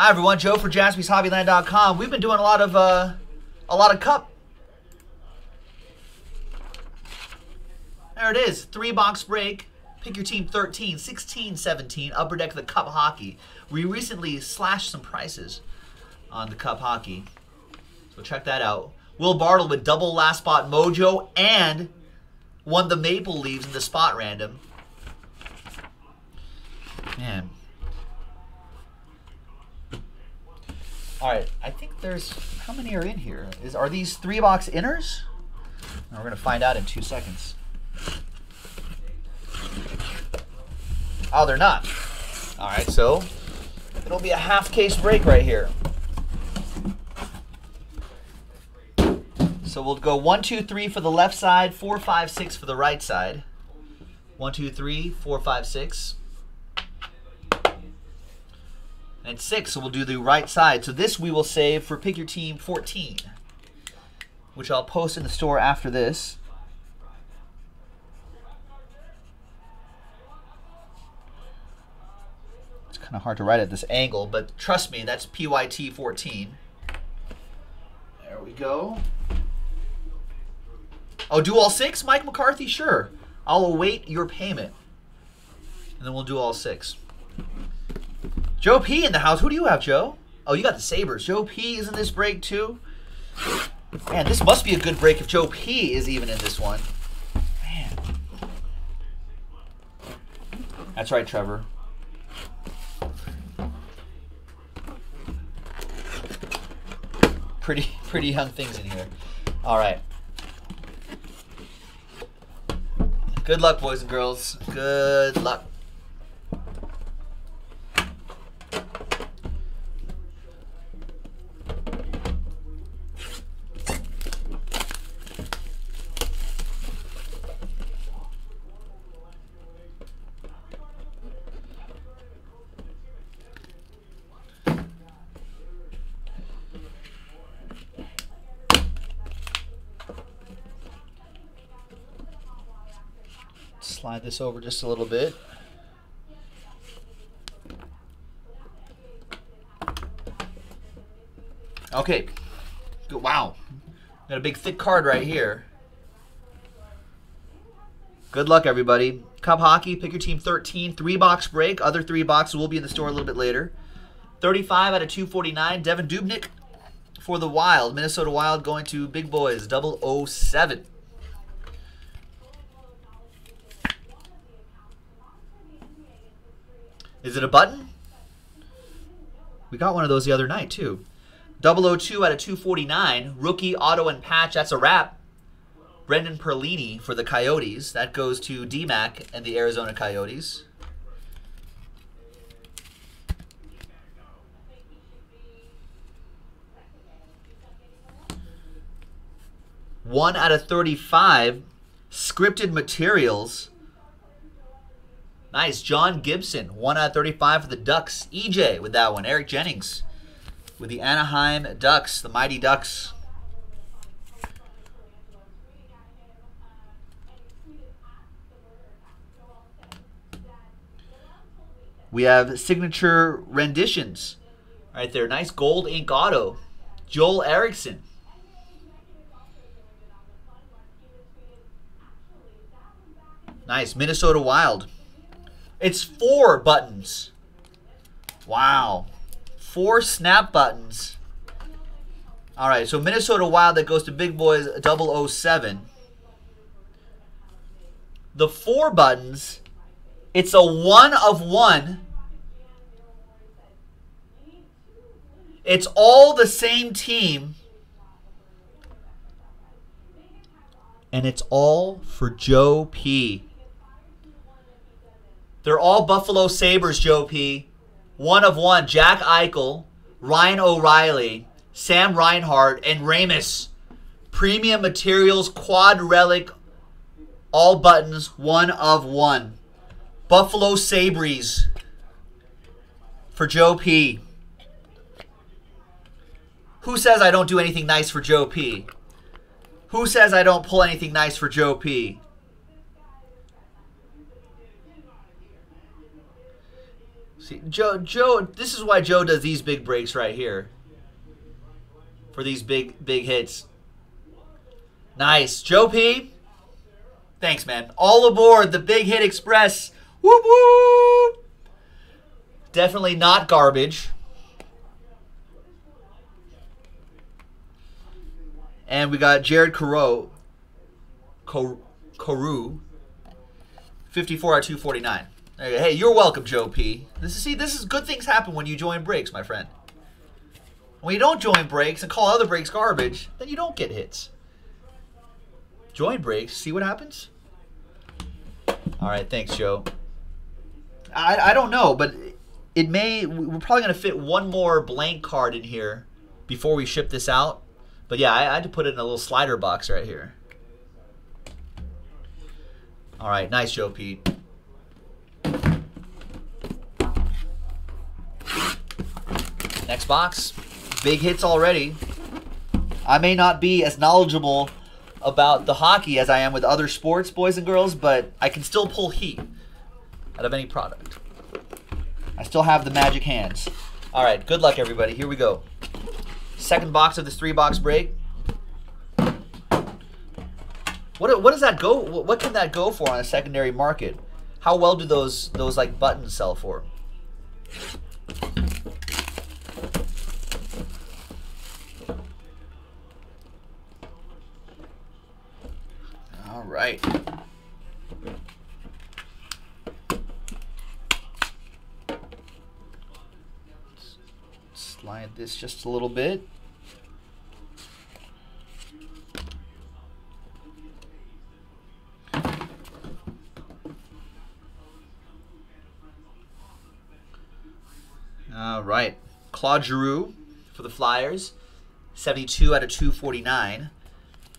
Hi everyone, Joe for JaspysHobbyland.com. We've been doing a lot of uh, a lot of cup. There it is, three box break. Pick your team 13, 16, 17, Upper Deck of the Cup Hockey. We recently slashed some prices on the Cup Hockey, so check that out. Will Bartle with double last spot mojo and won the Maple Leafs in the spot random. Man, All right, I think there's how many are in here? Is are these three box inners? we're gonna find out in two seconds. Oh, they're not. All right, so it'll be a half case break right here. So we'll go one, two, three for the left side, four, five, six for the right side. One, two, three, four, five, six and 6, so we'll do the right side. So this we will save for Pick Your Team 14, which I'll post in the store after this. It's kind of hard to write at this angle, but trust me, that's PYT 14. There we go. Oh, do all six, Mike McCarthy? Sure. I'll await your payment. And then we'll do all six. Joe P in the house. Who do you have, Joe? Oh, you got the Sabres. Joe P is in this break, too. Man, this must be a good break if Joe P is even in this one. Man. That's right, Trevor. Pretty, pretty young things in here. All right. Good luck, boys and girls. Good luck. Slide this over just a little bit. Okay. Good. Wow. Got a big thick card right here. Good luck, everybody. Cup Hockey, pick your team 13. Three box break. Other three boxes will be in the store a little bit later. 35 out of 249. Devin Dubnyk for the Wild. Minnesota Wild going to Big Boys 007. Is it a button? We got one of those the other night, too. 002 out of 249. Rookie, auto, and patch. That's a wrap. Brendan Perlini for the Coyotes. That goes to DMAC and the Arizona Coyotes. One out of 35. Scripted materials. Nice. John Gibson, 1 out of 35 for the Ducks. EJ with that one. Eric Jennings with the Anaheim Ducks, the Mighty Ducks. We have signature renditions right there. Nice gold ink auto. Joel Eriksson. Nice. Minnesota Wild. It's four buttons. Wow. Four snap buttons. All right, so Minnesota Wild that goes to Big Boys 007. The four buttons, it's a one of one. It's all the same team. And it's all for Joe P. They're all Buffalo Sabres, Joe P. One of one. Jack Eichel, Ryan O'Reilly, Sam Reinhart, and Rasmus. Premium Materials Quad Relic. All buttons. One of one. Buffalo Sabres for Joe P. Who says I don't do anything nice for Joe P? Who says I don't pull anything nice for Joe P? See, Joe, Joe, this is why Joe does these big breaks right here. For these big, big hits. Nice. Joe P. Thanks, man. All aboard the Big Hit Express. Whoop whoop. Definitely not garbage. And we got Jared Coreau. Coreau. 54 out 249. Hey, you're welcome, Joe P. This is see, this is good things happen when you join breaks, my friend. When you don't join breaks and call other breaks garbage, then you don't get hits. Join breaks, see what happens. All right, thanks, Joe. I, I don't know, but it may. We're probably gonna fit one more blank card in here before we ship this out. But yeah, I, I had to put it in a little slider box right here. All right, nice, Joe Pete. Box. Big hits already. I may not be as knowledgeable about the hockey as I am with other sports, boys and girls, but I can still pull heat out of any product. I still have the magic hands. All right, good luck, everybody. Here we go. Second box of this three box break. What, what does that go? What can that go for on a secondary market? How well do those those like buttons sell for? All right. Slide this just a little bit. All right. Claude Giroux for the Flyers. 72 out of 249.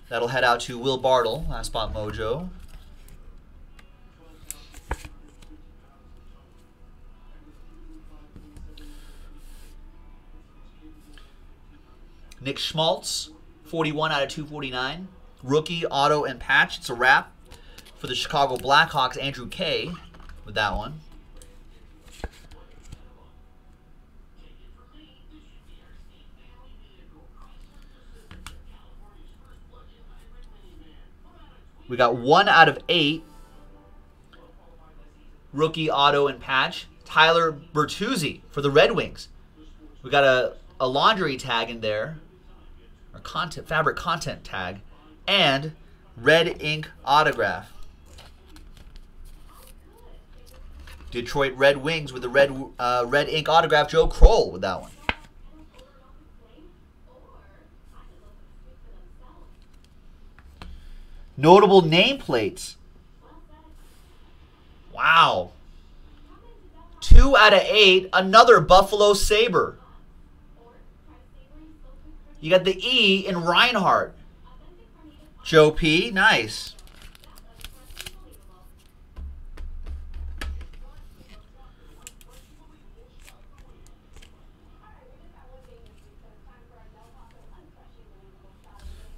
That'll head out to Will Bartle, last spot mojo. Nick Schmaltz, 41 out of 249. Rookie, auto, and patch. It's a wrap for the Chicago Blackhawks. Andrew Kay with that one. We got one out of eight. Rookie auto and patch. Tyler Bertuzzi for the Red Wings. We got a, a laundry tag in there. Or content fabric content tag. And red ink autograph. Detroit Red Wings with the red uh, red ink autograph. Joe Kroll with that one. Notable nameplates. Wow. Two out of eight. Another Buffalo Sabre. You got the E in Reinhart. Joe P. Nice.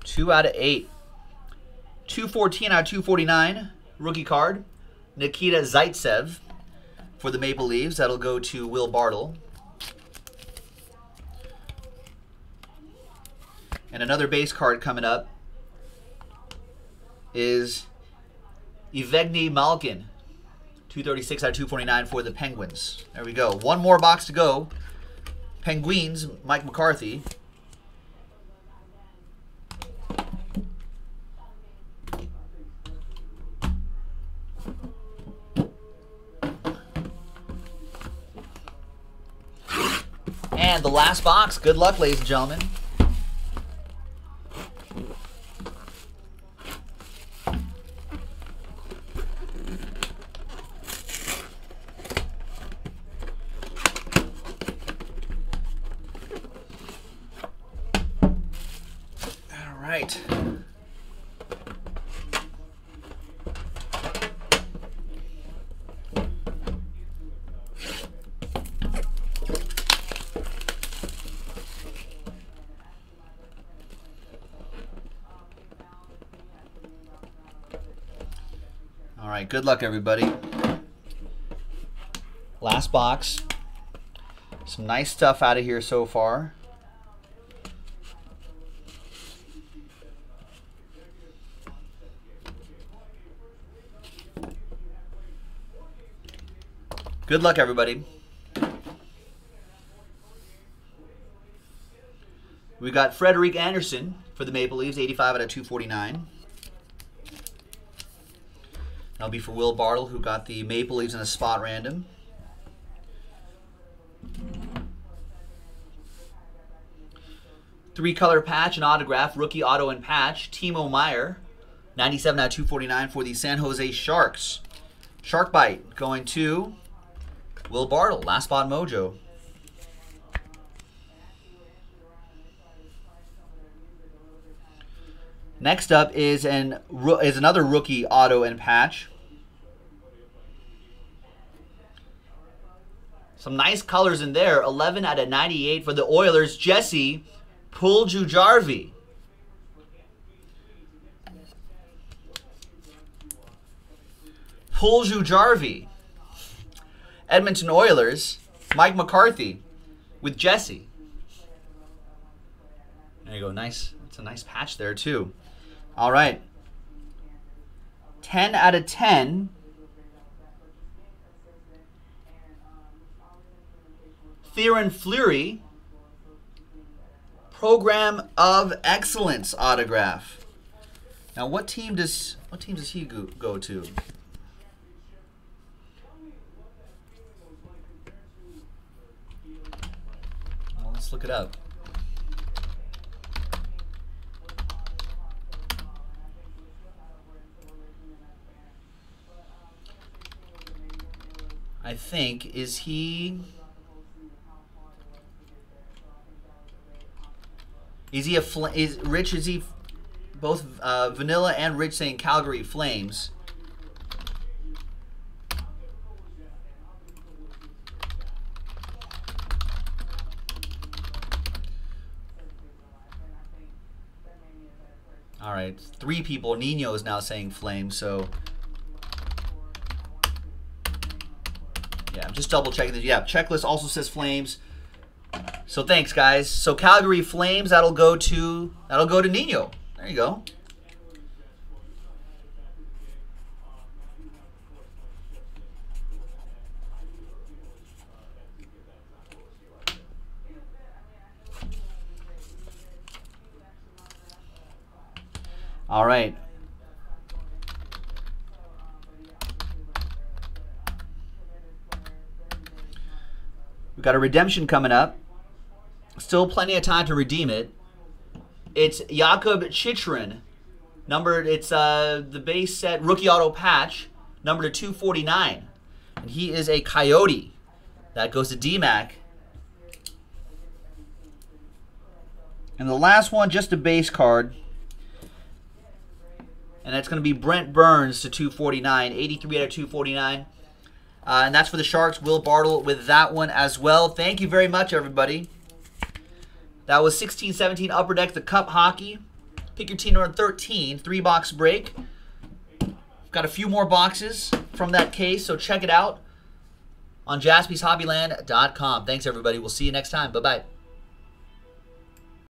Two out of eight. 214 out of 249, rookie card. Nikita Zaitsev for the Maple Leafs. That'll go to Will Bartle. And another base card coming up is Evgeny Malkin. 236 out of 249 for the Penguins. There we go. One more box to go. Penguins, Mike McCarthy. And the last box. Good luck, ladies and gentlemen. All right. All right, good luck, everybody. Last box. Some nice stuff out of here so far. Good luck, everybody. We got Frederik Andersen for the Maple Leafs, 85 out of 249. That'll be for Will Bartle, who got the Maple Leafs in a spot random. Three color patch and autograph, rookie auto and patch, Timo Meier, 97 out of 249 for the San Jose Sharks. Shark Bite going to Will Bartle, last spot mojo. Next up is an is another rookie auto and patch. Some nice colors in there. 11 out of 98 for the Oilers. Jesse Puljujarvi. Puljujarvi. Edmonton Oilers. Mike McCarthy with Jesse. There you go. Nice. It's a nice patch there too. All right. 10 out of 10. Theoren Fleury. Program of Excellence autograph. Now, what team does what team does he go, go to? Well, let's look it up. I think is he Is he a fl- is Rich? Is he both uh, Vanilla and Rich saying Calgary Flames? All right, three people. Nino is now saying Flames, so I'm just double checking this. Yeah, checklist also says Flames. So thanks, guys. So Calgary Flames, that'll go to that'll go to Nino. There you go. All right. We've got a redemption coming up. Still plenty of time to redeem it. It's Jakob Chychrun. Numbered, it's uh, the base set rookie auto patch, number to 249. And he is a Coyote. That goes to DMAC. And the last one, just a base card. And that's going to be Brent Burns to 249, 83 out of 249. Uh, and that's for the Sharks. Will Bartle with that one as well. Thank you very much, everybody. That was 16 17 Upper Deck, the Cup Hockey. Pick your team number 13, three box break. Got a few more boxes from that case, so check it out on jaspyshobbyland.com. Thanks, everybody. We'll see you next time. Bye bye.